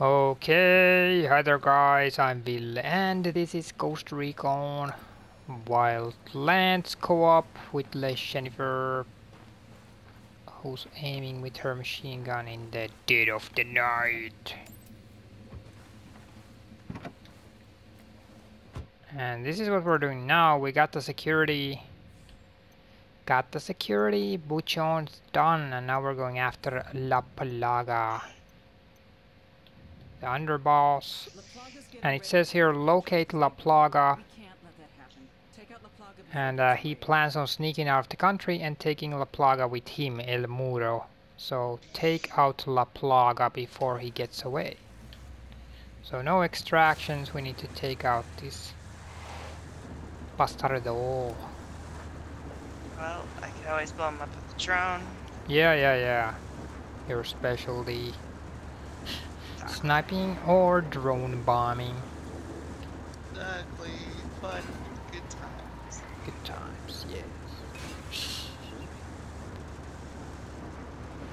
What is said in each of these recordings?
Okay, hi there guys, I'm Ville and this is Ghost Recon Wildlands co-op with Les Jennifer who's aiming with her machine gun in the dead of the night. And this is what we're doing now, we got the security got the security, Buchon's done and now we're going after La Plaga the underboss. And it says here, locate La Plaga. And uh, he plans on sneaking out of the country and taking La Plaga with him, El Muro. So take out La Plaga before he gets away. So no extractions, we need to take out this bastardo. Well, I can always blow him up with the drone. Yeah, yeah, yeah. Your specialty. Sniping or drone bombing? Exactly. Fun. Good times. Good times, yes.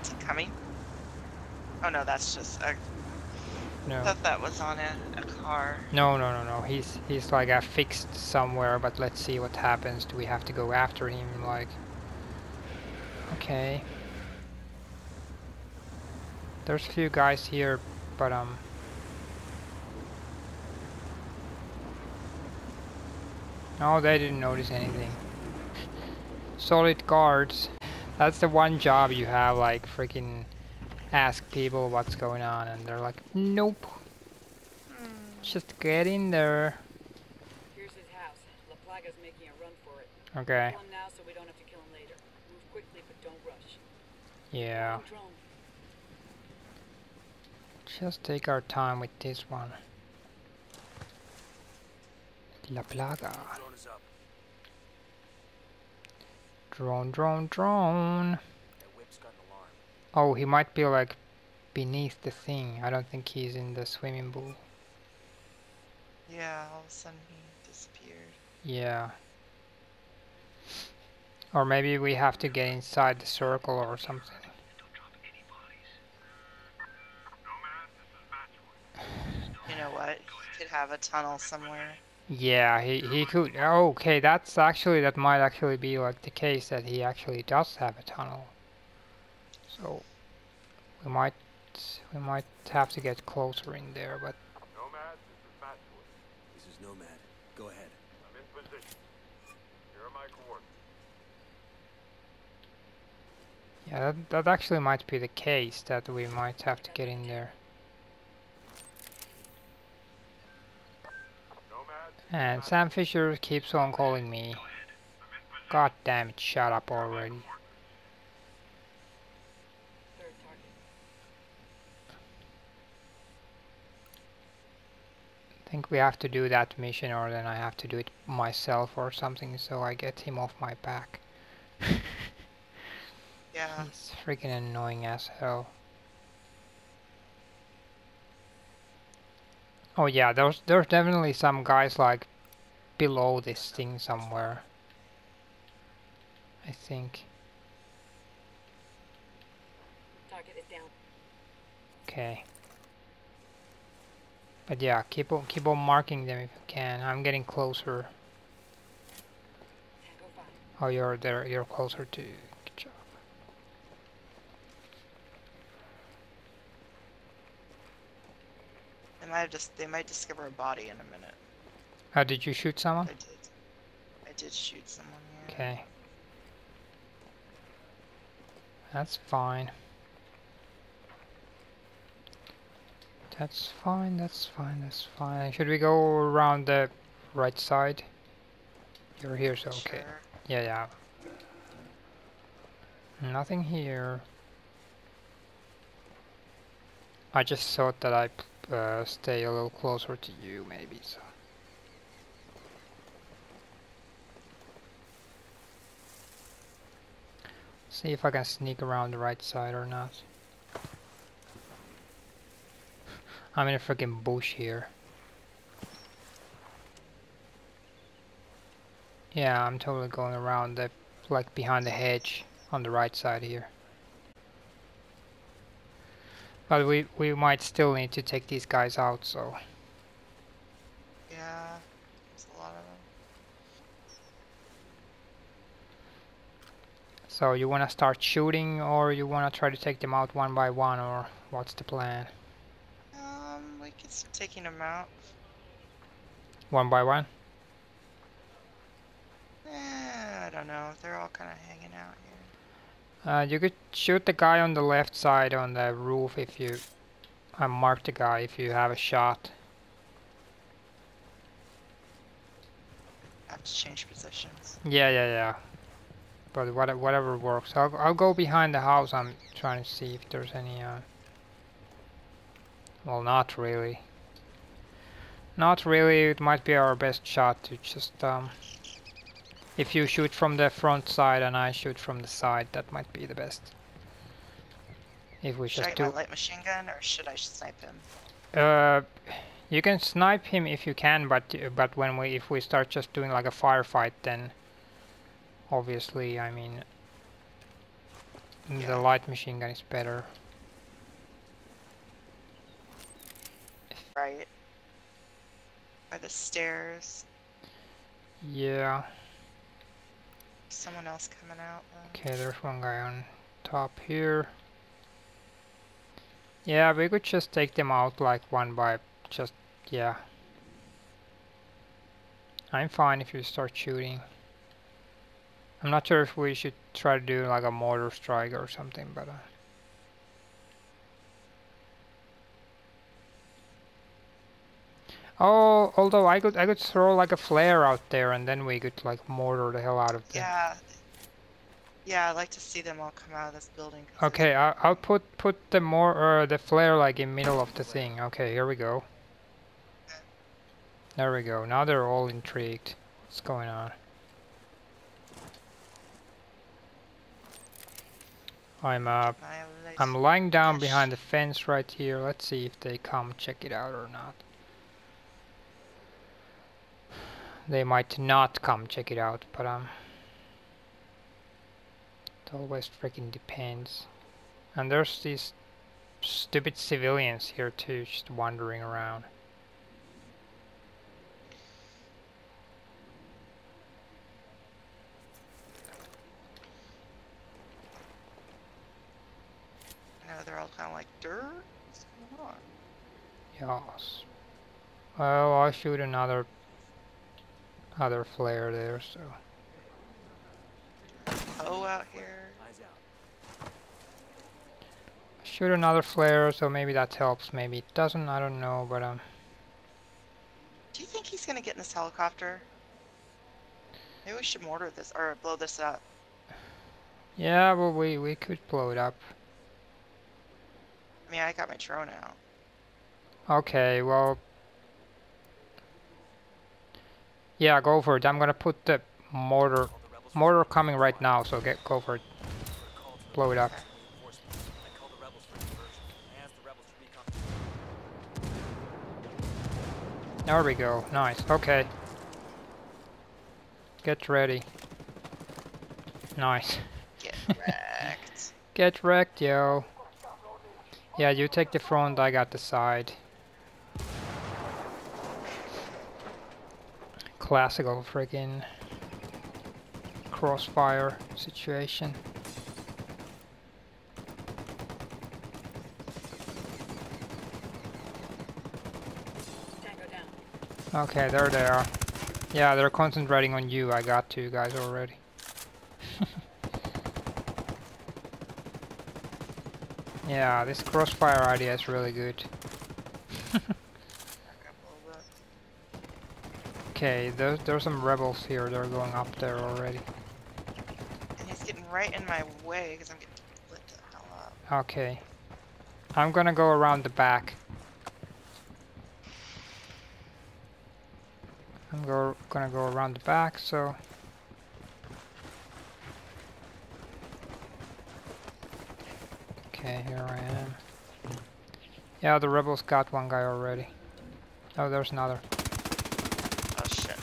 Is coming? Oh no, that's just a... No. I thought that was on a, a car. No, no, no, no. He's he's like uh, affixed somewhere, but let's see what happens. Do we have to go after him? Like, okay. There's a few guys here but um no they didn't notice anything. Solid guards. That's the one job you have like freaking ask people what's going on and they're like nope. Mm. just get in there. Here's his house. La Plaga's making a run for it. Okay. Now so don't have to kill him later move quickly but don't rush yeah just take our time with this one. La Plaga. Drone, drone, drone. Oh, he might be like beneath the thing. I don't think he's in the swimming pool. Yeah, all of a sudden he disappeared. Yeah. Or maybe we have to get inside the circle or something. Have a tunnel somewhere. Yeah, he, he could. Okay, that's actually, that might actually be like the case that he actually does have a tunnel. So, we might, we might have to get closer in there, but... Nomad, this is Matchwood. This is Nomad. Go ahead. I'm in position. Here are my coordinates. Yeah, that, that actually might be the case, that we might have to get in there. And Sam Fisher keeps on calling me. God damn it, shut up already. I think we have to do that mission or then I have to do it myself or something so I get him off my back. yeah. He's freaking annoying as hell. Oh yeah, there's there's definitely some guys like below this thing somewhere. I think. Target is down. Okay. But yeah, keep on keep on marking them if you can. I'm getting closer. Oh, you're there. You're closer to. Might have just they might discover a body in a minute. Oh, did you shoot someone? I did. I did shoot someone. Yeah. Okay. That's fine. That's fine, that's fine, that's fine. Should we go around the right side? You're here, so okay. Sure. Yeah, yeah. Nothing here. I just thought that I uh, stay a little closer to you maybe so. See if I can sneak around the right side or not. I'm in a freaking bush here. Yeah I'm totally going around the like behind the hedge on the right side here But we, we might still need to take these guys out, so... Yeah. There's a lot of them. So you wanna start shooting, or you wanna try to take them out one by one, or what's the plan? Um, we can start taking them out. One by one? Eh, I don't know. They're all kind of hanging out here. Uh, you could shoot the guy on the left side on the roof if you... Uh, mark the guy if you have a shot. I have to change positions. Yeah, yeah, yeah. But what, whatever works. I'll, I'll go behind the house. I'm trying to see if there's any, uh... Well, not really. Not really. It might be our best shot to just, um... If you shoot from the front side and I shoot from the side, that might be the best. If we Should I just get do... my light machine gun or should I snipe him? Uh, you can snipe him if you can, but but when we if we start just doing like a firefight, then obviously, I mean, Yeah. the light machine gun is better. Right. By the stairs. Yeah. Someone else coming out. Though. Okay, there's one guy on top here. Yeah, we could just take them out like one by just yeah. I'm fine if you start shooting. I'm not sure if we should try to do like a mortar strike or something, but uh, Oh, although I could I could throw like a flare out there and then we could like mortar the hell out of them. Yeah. Yeah, I'd like to see them all come out of this building. Okay, I, I'll put put the more uh, the flare like in middle of the thing. Okay, here we go. There we go. Now they're all intrigued. What's going on? I'm uh I'm lying down behind the fence right here. Let's see if they come check it out or not. They might not come check it out, but um it always freaking depends. And there's these stupid civilians here too, just wandering around. I know they're all kind of like dirt. What's going on? Yes. Well, I'll shoot another other flare there, so Oh, out here. Shoot another flare, so maybe that helps. Maybe it doesn't. I don't know, but um. Do you think he's gonna get in this helicopter? Maybe we should mortar this or blow this up. Yeah, well, we we could blow it up. I mean, I got my drone out. Okay, well. Yeah, go for it. I'm gonna put the mortar Call the rebels. mortar coming right now, so get go for it. Blow it up. reinforcements. I called the rebels for diversion. I asked the rebels to recon. There we go. Nice. Okay. Get ready. Nice. Get wrecked. Get wrecked, yo. Yeah, you take the front, I got the side. Classical freaking crossfire situation. Okay, there they are. Yeah, they're concentrating on you. I got two guys already. yeah, this crossfire idea is really good. Back up a little bit. Okay, there's there's some rebels here. They're going up there already. And he's getting right in my way because I'm getting lit the hell up. Okay. I'm gonna go around the back. I'm go gonna go around the back, so Okay, here I am. Yeah, the rebels got one guy already. Oh, there's another. Oh shit.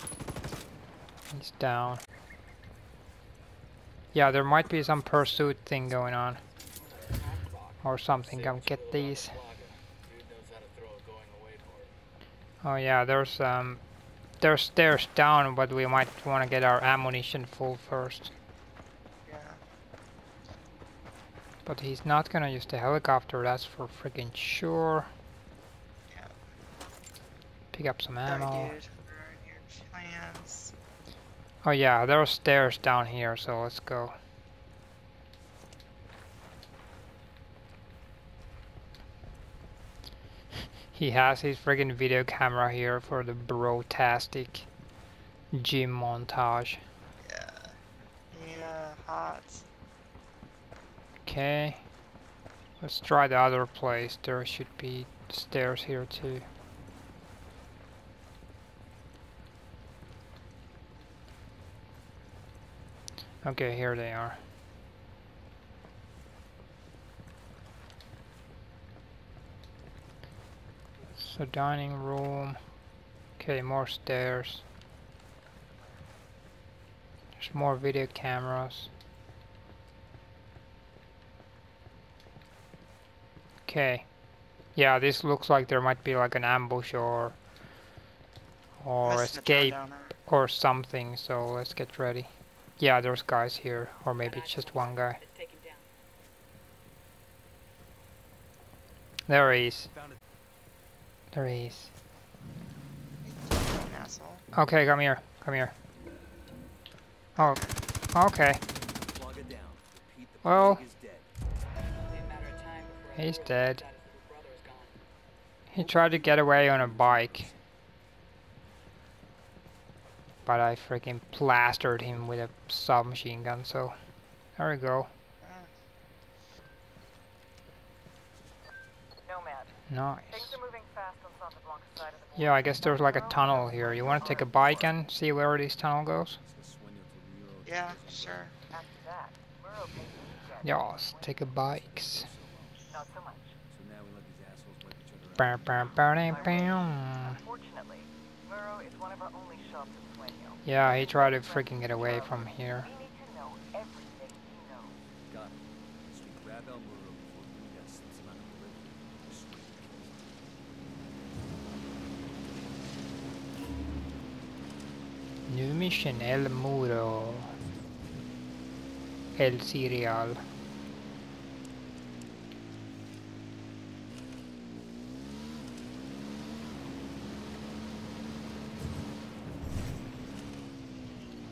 He's down. Yeah, there might be some pursuit thing going on. or something. Come get these. Dude knows how to throw a going away party. Oh yeah, there's um, there's stairs down, but we might want to get our ammunition full first. Yeah. But he's not gonna use the helicopter. That's for freaking sure. Yeah. Pick up some ammo. Ruin your plans. Oh yeah, there are stairs down here, so let's go. He has his friggin' video camera here for the brotastic gym montage. Yeah. Yeah, hot. Okay. Let's try the other place. There should be stairs here too. Okay, here they are. So dining room. Okay, more stairs. There's more video cameras. Okay. Yeah, this looks like there might be like an ambush or or Missing the door escape or something, so let's get ready. Yeah, there's guys here, or maybe just one guy. There he is. There he is. Okay, come here. Come here. Oh, okay. Well- He's dead. He tried to get away on a bike. But I freaking plastered him with a submachine gun, so there we go. Nomad. Nice. Things are moving fast on Santa Blanca side of the Yeah, I guess there's like a tunnel here. You want to take a bike and see where this tunnel goes? Yeah, sure. After that, we're okay Yes, take a bikes. Not so much. So now we let these assholes wipe each other out. Bam, bam, bam, bam. Unfortunately, Muro is one of our only shops in Sueño. Yeah, he tried to freaking get away from here. New mission El Muro. El he knows. Got it. So we grab El Muro before Unidad slips him out of the river. Sweet. New mission El Muro. El Serial.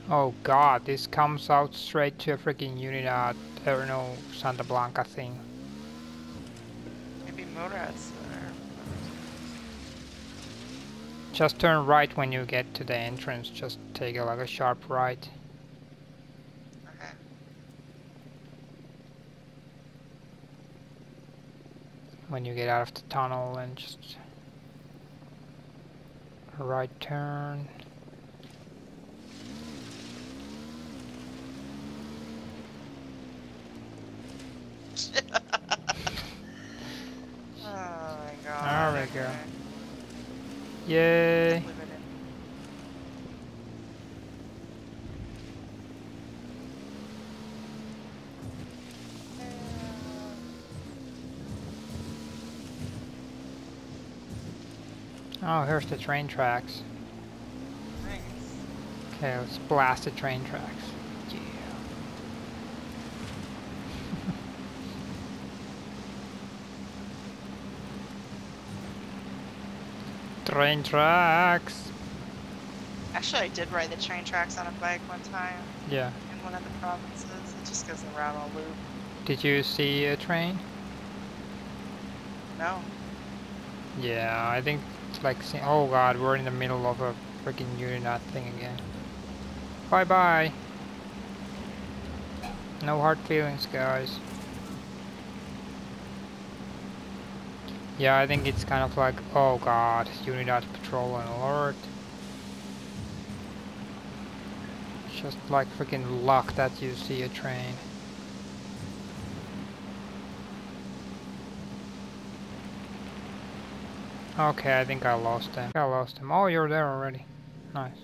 Oh god, this comes out straight to a freaking Unidad, or uh, no, Santa Blanca thing. Maybe Morad's. Just turn right when you get to the entrance, just take a, like a sharp right. Okay. when you get out of the tunnel and just right turn. Oh my we go. Yay! Leave it in. Oh, here's the train tracks. Nice. Okay, let's blast the train tracks. Yeah. Train tracks! Actually, I did ride the train tracks on a bike one time Yeah. in one of the provinces. It just goes around a loop. Did you see a train? No. Yeah, I think it's like, oh god, we're in the middle of a freaking Unidad thing again. Bye bye. No hard feelings, guys. Yeah, I think it's kind of like, oh god, you need Unidad patrol and alert. Just like freaking luck that you see a train. Okay, I think I lost him. I lost him. Oh, you're there already. Nice.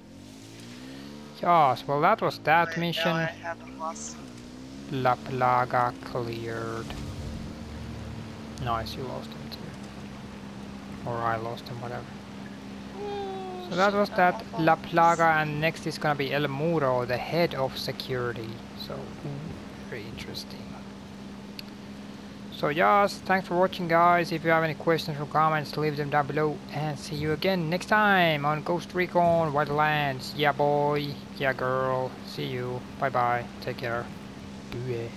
Yes, well that was that Wait, no, mission. Lost. La Plaga cleared. Nice, you lost him too. Or I lost him, whatever. So that was that La Plaga and next is gonna be El Muro, the head of security. So very interesting. So yes, thanks for watching guys. If you have any questions or comments, leave them down below. And see you again next time on Ghost Recon Wildlands. Yeah boy, yeah girl. See you. Bye bye. Take care. Bye.